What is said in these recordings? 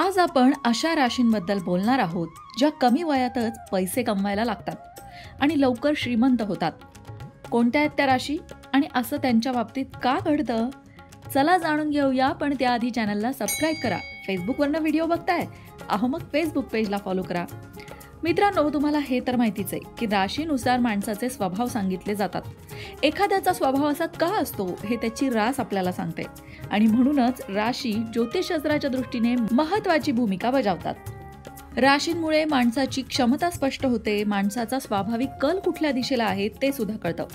आज आपण अशा राशींबद्दल बोलणार आहोत ज्या कमी वयातच पैसे कमवायला लागतात आणि लवकर श्रीमंत होतात. कोणत्या आहेत त्या राशी आणि असं त्यांच्या बाबतीत का घडतं? चला जाणून घेऊया पण त्याआधी चॅनलला सबस्क्राईब करा. फेसबुकवरनं व्हिडिओ बघताय? अहो मग फेसबुक पेजला फॉलो करा. मित्रांनो तुम्हाला हे तर माहितीच आहे की राशीनुसार माणसाचे स्वभाव सांगितले जातात. एखाद्याचा स्वभाव असा का असतो हे त्याची रास आपल्याला सांगते. आणि म्हणूनच राशी ज्योतिषशास्त्राच्या दृष्टीने महत्वाची भूमिका बजावतात. राशींमुळे माणसाची क्षमता स्पष्ट होते माणसाचा स्वाभाविक कल कुठल्या दिशेला आहे ते सुद्धा कळतं.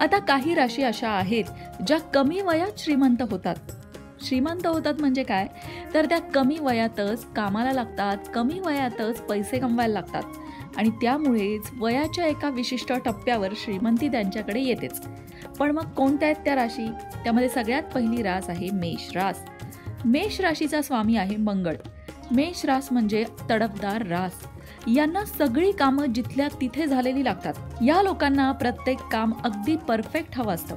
आता काही राशी अशा आहेत ज्या कमी वयात श्रीमंत होतात. श्रीमंत होतात म्हणजे काय? तर त्या कमी वयातच कामाला लागतात कमी वयातच पैसे कमवायला लागतात. आणि त्यामुळेच वयाच्या एका विशिष्ट टप्प्यावर श्रीमंती त्यांच्याकडे येतेच. पण मग कोणत्या आहेत त्या राशी? त्यामध्ये सगळ्यात पहिली रास आहे मेष रास. मेष राशीचा स्वामी आहे मंगळ. मेष रास म्हणजे तडफदार रास. यांना सगळी कामं जिथल्या तिथे झालेली लागतात. या लोकांना प्रत्येक काम अगदी परफेक्ट हवं असतं.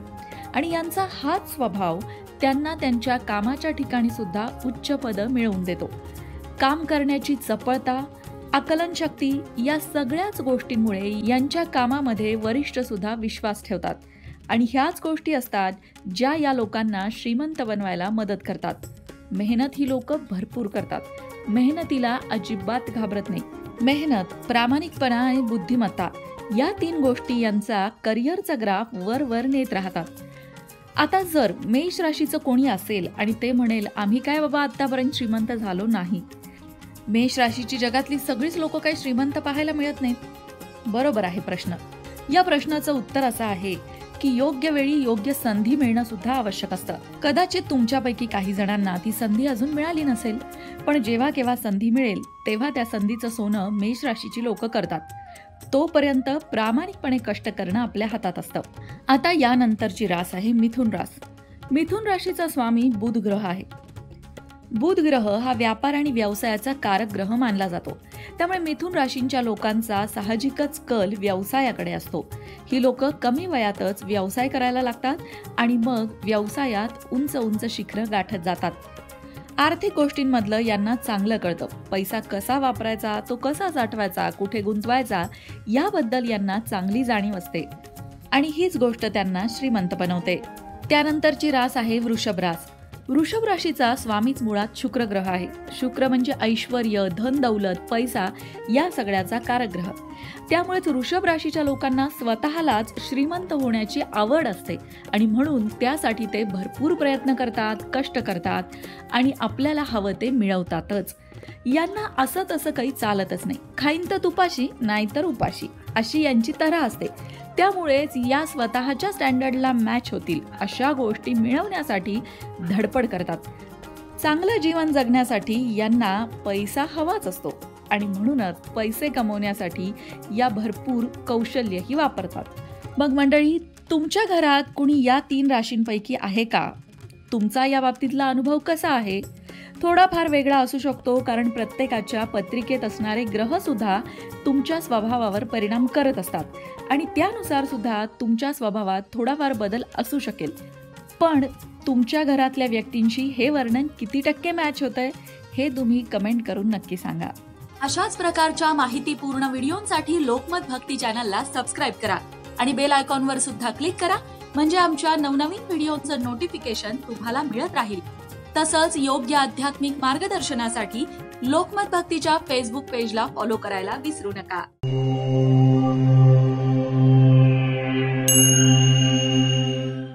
आणि यांचा हाच स्वभाव त्यांना त्यांच्या कामाच्या ठिकाणी सुद्धा उच्च पदं मिळवून देतो. काम करण्याची चपळता आकलनशक्ती या सगळ्याच गोष्टींमुळे यांच्या कामामध्ये वरिष्ठ सुद्धा विश्वास ठेवतात आणि ह्याच गोष्टी असतात ज्या या लोकांना श्रीमंत बनवायला मदत करतात. मेहनत ही लोक भरपूर करतात. मेहनतीला अजिबात घाबरत नाही. मेहनत प्रामाणिकपणा आणि बुद्धिमत्ता या तीन गोष्टी यांचा करिअरचा ग्राफ वर वर नेत राहतात. आता जर मेष राशीचं कोणी असेल आणि ते म्हणेल आम्ही काय बाबा आतापर्यंत श्रीमंत झालो नाही. मेष राशीची जगातली सगळीच लोक काही श्रीमंत पाहायला मिळत नाहीत. बरोबर आहे प्रश्न. या प्रश्नाचं उत्तर असं आहे की योग्य वेळी योग्य संधी मिळणं सुद्धा आवश्यक असतं. कदाचित तुमच्यापैकी काही जणांना ती संधी अजून मिळाली नसेल पण जेव्हा केव्हा संधी मिळेल तेव्हा त्या संधीचं सोनं मेष राशीची लोक करतात. तोपर्यंत प्रामाणिकपणे कष्ट करणं आपल्या हातात असतं. आता यानंतरची रास आहे मिथुन रास. मिथुन राशीचा स्वामी बुध ग्रह आहे. बुध ग्रह हा व्यापार आणि व्यवसायाचा कारक ग्रह मानला जातो. त्यामुळे मिथुन राशींच्या लोकांचा साहजिकच कल व्यवसायाकडे असतो. ही लोक कमी वयातच व्यवसाय करायला लागतात आणि मग व्यवसायात उंच उंच शिखरं गाठत जातात. आर्थिक गोष्टींमधलं यांना चांगलं कळतं. पैसा कसा वापरायचा तो कसा साठवायचा कुठे गुंतवायचा याबद्दल यांना चांगली जाणीव असते. आणि हीच गोष्ट त्यांना श्रीमंत बनवते. त्यानंतरची रास आहे वृषभ रास. वृषभ राशीचा स्वामीच मुळात शुक्र ग्रह आहे. शुक्र म्हणजे ऐश्वर धन दौलत पैसा या सगळ्याचा कारग्रह. त्यामुळेच वृषभ राशीच्या लोकांना स्वतःलाच श्रीमंत होण्याची आवड असते आणि म्हणून त्यासाठी ते भरपूर प्रयत्न करतात कष्ट करतात आणि आपल्याला हवं ते मिळवतातच. यांना असं तसं काही चालतच नाही. खाईन तर तुपाशी नाहीतर उपाशी अशी यांची तऱ्हा असते. त्यामुळेच या स्वतःच्या स्टँडर्डला मॅच होतील अशा गोष्टी मिळवण्यासाठी धडपड करतात. चांगलं जीवन जगण्यासाठी यांना पैसा हवाच असतो आणि म्हणूनच पैसे कमवण्यासाठी या भरपूर कौशल्यही वापरतात. मग मंडळी तुमच्या घरात कुणी या तीन राशींपैकी आहे का? तुमचा या बाबतीतला अनुभव कसा आहे? थोडाफार वेगळा असू शकतो कारण प्रत्येकाच्या पत्रिकेत असणारे ग्रह सुद्धा तुमच्या स्वभावावर परिणाम करत असतात. आणि त्यानुसार सुद्धा तुमच्या स्वभावात थोडाफार बदल असू शकेल. पण तुमच्या घरातल्या व्यक्तींशी हे वर्णन किती टक्के मॅच होतंय हे तुम्ही कमेंट करून नक्की सांगा. अशाच प्रकारच्या माहितीपूर्ण व्हिडिओंसाठी लोकमत भक्ती चॅनलला सबस्क्राईब करा आणि बेल आयकॉनवर सुद्धा क्लिक करा म्हणजे आमच्या नवनवीन व्हिडिओचं नोटिफिकेशन तुम्हाला मिळत राहील. तसंच योग्य आध्यात्मिक मार्गदर्शनासाठी लोकमत भक्तीच्या फेसबुक पेजला फॉलो करायला विसरू नका.